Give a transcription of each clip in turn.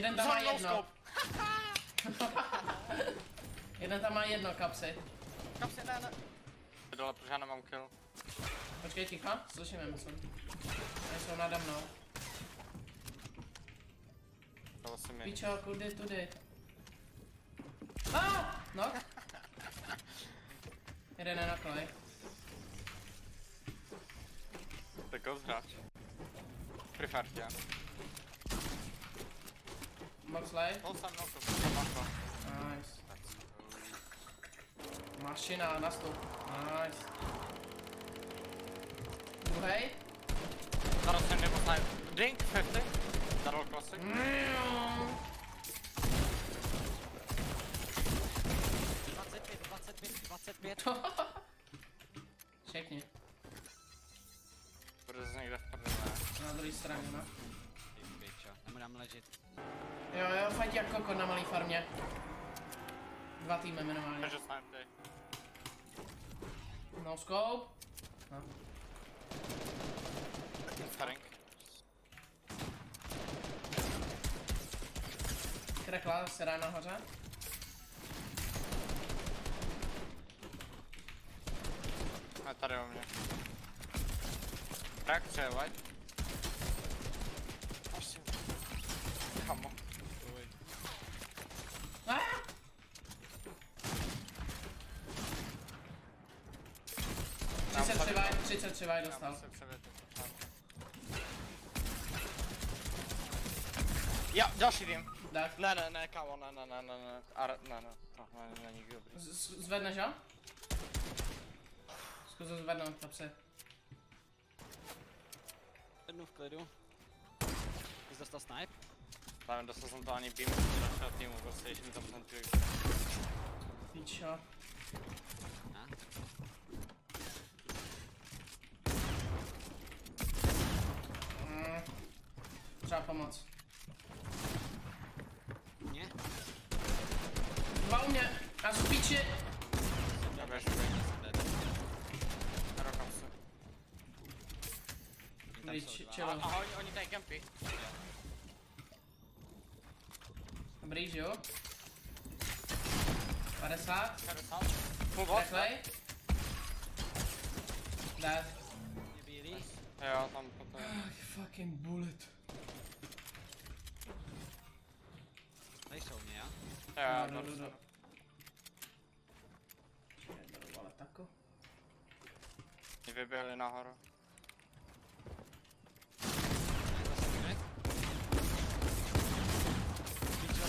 Jeden tam má no jedno. scope. Jeden tam má jedno kapsy. Kam se ne, ne. Dole, protože já nemám kill. Počkej, ticho, slyšíme, myslím. Oni jsou nade mnou. Si mi. Pičo, kudy, tudy. Ah! No. Jeden je na kolej. Tak ghost hráč. Free fire tě. Box light. Nice. Mašina, nastup. Nice. Druhej. Zaraz jsem nebo snipe. Drink 50. Darol classic. Mm. 25, 25, 25. Šekni. Bude zase někde v prdele. Na druhé straně, no. Nemůžeme ležet. Jo, jo, fajt jak kokot na malý farmě. Dva týmy minimálně. Takže snipe ty. No scope. No. Staring. Krekla, sedá nahoře. A tady u mě. Reakce, white. Kamo. Ah! 33 vaj, 33 vaj Já dostal. musím převět. Ja, další. Tak, Ne, ne, ne, kámo, ne, ne, ne, ne, ne, Ar, ne, ne, to ne, není dobrý. zvedneš ho? Zkus ho zvednout, kapsy. Jednu v klidu. Jsi dostal snipe? Nevím, dostal jsem to ani beam z našeho týmu, prostě ještě mi tam jsem ty Pičo. A? Mm. Třeba pomoc. Nie? Dva u mě. A z piči. Já běž, Dead. Rokám se. Tam Dobrý, jsou či- dva. čelo. A, a oni, oni tady campy. Dobrý, že jo? 50. 60. Full. Dead. Jo, tam potom. Ach, fucking bullet. Tady jsou mě, jo? Jo, No, no, to no, no. beru ale tako. Vyběhli nahoru. Zase hned. Pičo.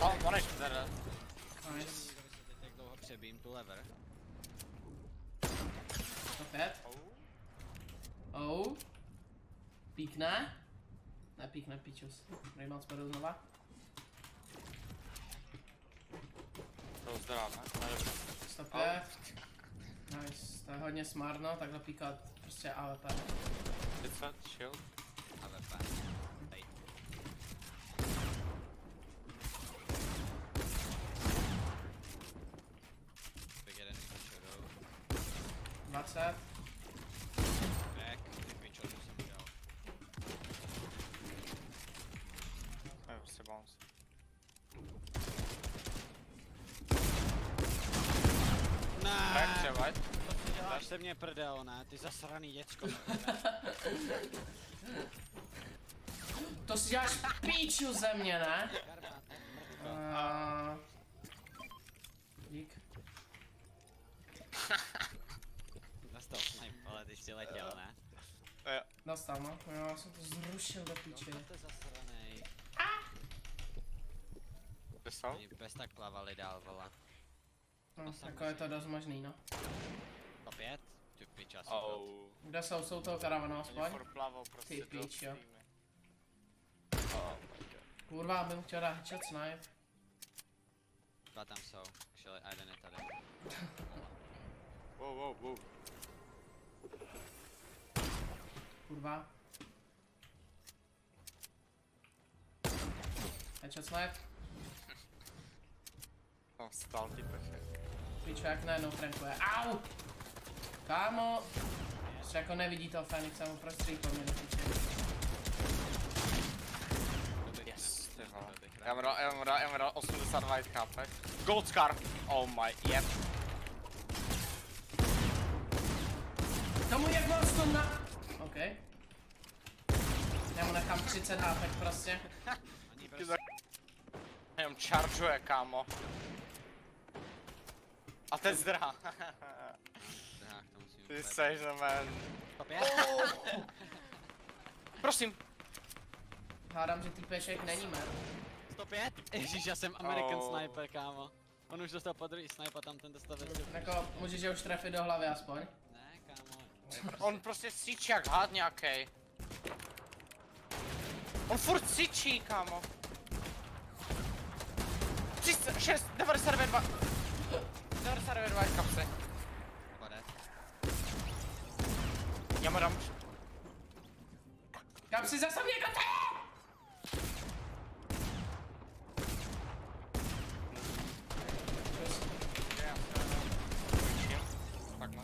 Oh, on je tady. Nice. Jak dlouho přebím tu lever. 105. Oh. Píkne. Nepíkne, pičus. Raymond spadl znova. To zdrát, ne? 105. Nice, to je hodně smart, no, takhle píkat prostě AWP. 30, shield. AWP. Tady. Big jeden pičo, 20. Back, ty pičo, to jsem udělal. To je prostě bounce. Takže, white. děláš se mě prdel, ne? Ty zasraný děcko. To si děláš píču ze mě, ne? Uh, dík. Dostal snipe, ale ty jsi letěl, ne? Jo. Dostal, no. Jo, já jsem to zrušil do píči. No to je zasranej. Jsou? Oni bez tak plavali dál, vole. No, jako je to dost možný, no. Top 5? Ty piča, asi Oh. Kde jsou? Jsou toho karavanu Oni aspoň? prostě Ty píč, jo. Oh my god. Kurva, bym chtěl dát headshot snipe. Dva tam jsou, actually, a jeden je tady. Wow, wow, wow. Kurva. Headshot snipe. No, stál ty perfekt. Pičo, jak najednou trankuje. Au! Kámo! Ještě jako nevidí toho Fenixa, mu prostří po mě piče. Yes, ty vole. Já mu dal, já mu dal, já mu dal 82 HP. Gold Scar. Oh my, yep. Tomu jak moc to na... OK. Já mu nechám 30 HP prostě. Prostě... Jenom chargeuje, kámo. A ten zdrhá. Tak, to musím Ty seš no man. Je? Prosím. Hádám, že týpeček není, man. 105? Ježíš, já jsem American Oh. Sniper, kámo. On už dostal po druhý sniper, tam ten dostal ve Jako, můžeš je už trefit do hlavy aspoň. Ne, kámo. On prostě síčí jak had nějaký. On furt síčí, kámo. 36, 92. 92 je kapsy. Pade. Já zastav někdo ty? Tak no.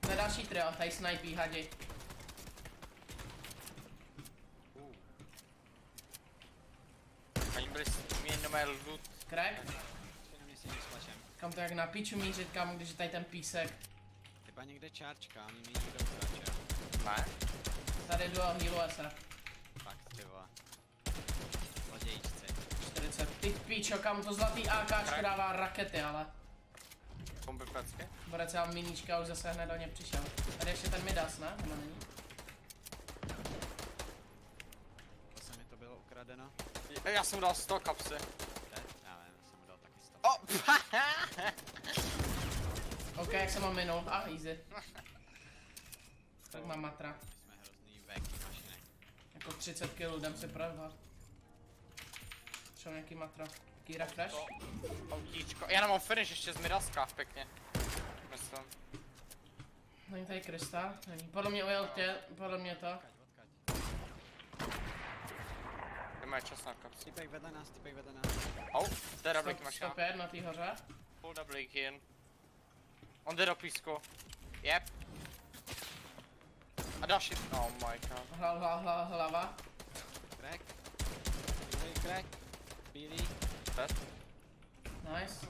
To je další trio, tady snipí hadi. Crack? Kam to jak na piču mířit, kam, když je tady ten písek. Chyba někde čárčka, oni mi někdo utlačil. Ne? Tady dual healu se. Fakt, ty vole. Zlodějíčci. 40. Ty píčo, kam to zlatý AKčko dává rakety, ale. Bomby pecky? Bude celá miníčka už zase hned do ně přišel. Tady ještě ten Midas, ne? Nebo není? To se mi to bylo ukradeno. Já jsem mu dal 100 kapsy. OK, jak jsem ho minul. A ah, easy. Tak mám matra. My jsme hrozný veky mašiny. Jako 30 kg jdem si prohvat. Třeba nějaký matra. Taký refresh. Autíčko. Já nemám finish ještě z Midaska, pěkně. Myslím. Není tady Krista? Není. Podle mě ujel tě, podle mě to. Jdeme čas na kapsy. Typek vedle nás, typek vedle nás. Au, je double máš 105 na té hoře. Full double jen. On jde do písku. Yep. A další. Oh my god. Hla, hla, hla, hlava. Crack. Druhý crack. Bílý. Dead. Nice.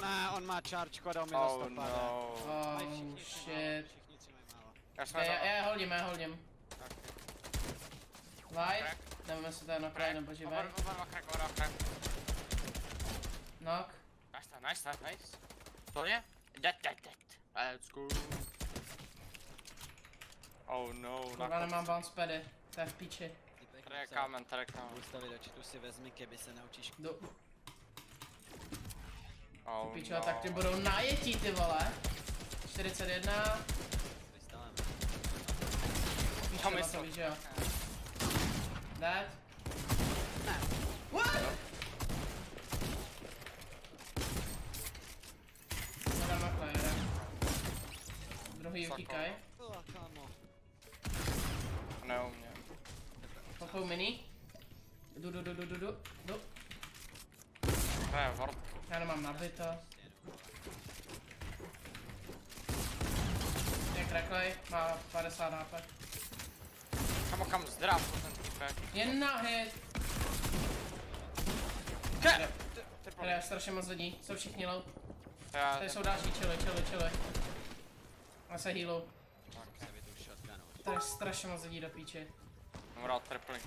Ne, on má čárčku a dal mi Oh 100 pade. no. Oh všichni shit. Všichni. Já Já, já, dal. já holdím, já holdím. Light. Jdeme si tady na kraj nebo živej. Oba oba dva crack, oba dva crack. Knock. Nice, nice, nice, nice. To je? Dead, dead, dead. Let's go. Oh no, Kurva na nemám bounce pady. To je v píči. Tady je kámen, tady je kámen. Ústavy do čtu si vezmi, keby se naučíš Jdu. Oh Píčo, no. tak ty budou najetí ty vole. 41. krystalem. Píčo, na myslel. to víš, že jo. Dead. Ne. What? Jeden. Druhý utíkaj. Oh, kámo. Neumím. Popou mini. Jdu, jdu, jdu, jdu, jdu, jdu. To je ward. Já nemám nabito. Je kreklej, má 50 HP. Kamo kam zdrav to ten typek. Jen na hit. Ke! Tady je strašně moc lidí, jsou všichni low. Já, Tady jsou další, chili, chili, chili. A se healou. Tady je strašně moc lidí do píči. triplink.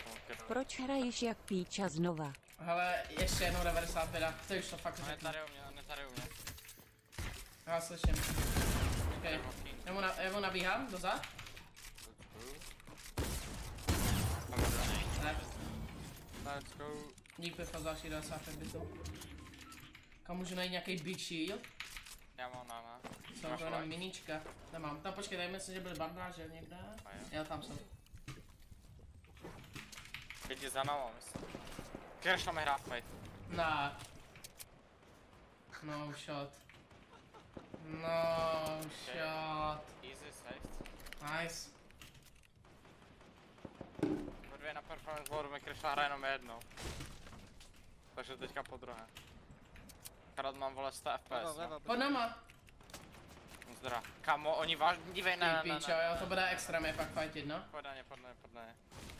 Proč hraješ jak píča znova? Hele, ještě jednou 95, to už to fakt je řeknu. tady u mě, on je tady u mě. Já slyším. Okay. Já mu, na, já mu nabíhám, dozad. Ne, Let's go. dík pifa za další 95 bitů. Kam můžu najít nějaký big shield? Já mám, ne. Jsou to jenom light? miníčka. Nemám. Tam počkej, tady myslím, že byly bandáže někde. A jo. Jo, tam jsou. Lidi za náma, myslím. Když tam hrát fight. Ne. No shot. No shot. Easy, safe. Nice. Dvě na performance boardu mi Krishna hraje jenom jednou. Takže teďka po druhé. Akorát mám vole 100 Levo, FPS. levo, Pod nama. no. Zdra. Kamo, oni vážně, dívej, ne, Ty ne, ne, ne. jo, to bude extra, je fakt fightit, no. Pojď na ně.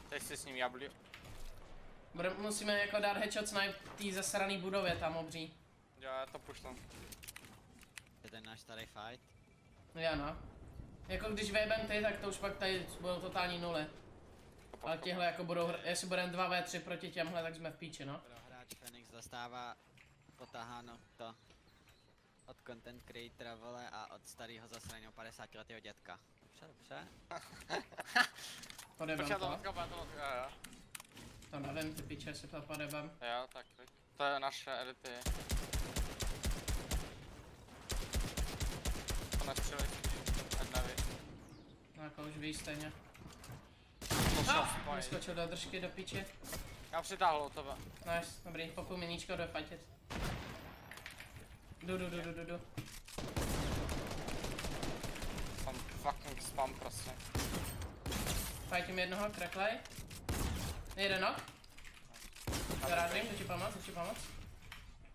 Teď si s ním jabli. Bude, musíme jako dát headshot na té zasraný budově tam obří. Jo, já to pušnu. Je ten náš starý fight. Já no. Jako když vyjebem ty, tak to už pak tady budou totální nuly. Ale těhle jako budou, jestli budeme 2v3 proti těmhle, tak jsme v píči, no. Pro hráč Phoenix dostává potaháno to od content creatora vole a od starého zasraného 50 letého dětka. Dobře, dobře. Podebem Počkej, to to. odkopá, to odkopá, jo. To nevím, ty piče, jestli to podebem. Jo, tak. To je naše edity. To nestřelej, ať neví. No jako už víš stejně. Šel vyskočil do držky, do piči. Já přitáhl od tebe. Nice, dobrý, popůl miníčko do fightit. Jdu, jdu, jdu, jdu, jdu, jdu. Jsem fucking spam prostě. Fightím jednoho, kreklej. Jeden nok. Zarážím, chci ti pomoct, chci ti pomoct.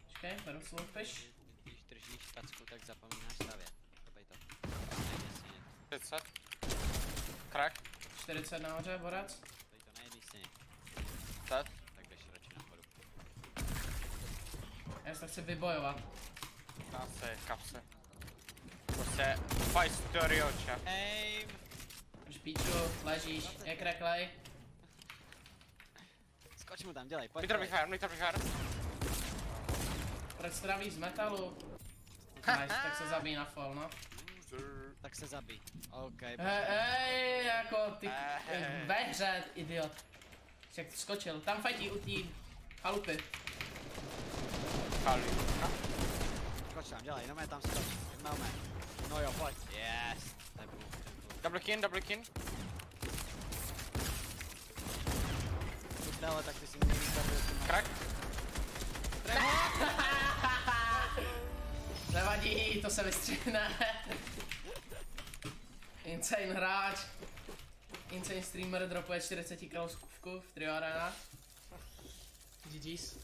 Počkej, beru sloupeš. Když držíš packu, tak zapomínáš stavět. Kopej to. Nejde stěně. 30. Crack. 40 nahoře, borec. Kopej to na jedný stěně. Dead. Tak jdeš radši nahoru. Já se chci vybojovat. Asi, kapsy. Prostě fight story oče. Aim! Už píču, ležíš, je kreklej. Skoč mu tam, dělej, pojď. Meter pojď. behind, meter behind. Proč zdraví z metalu? Nice, tak se zabij na fall, no. Tak se zabij. OK, Hej, hej, jako ty ve hře, idiot. Jak skočil, tam fajtí u té halupy. Kali. skoč tam, dělej, no mé tam skoč. No mé. No jo, pojď. Yes. Double kin, double kin. Ale tak ty si měl vystavit. Crack. Nevadí, to se vystřihne. Insane hráč. Insane streamer dropuje 40 kg v trio arena. GG's.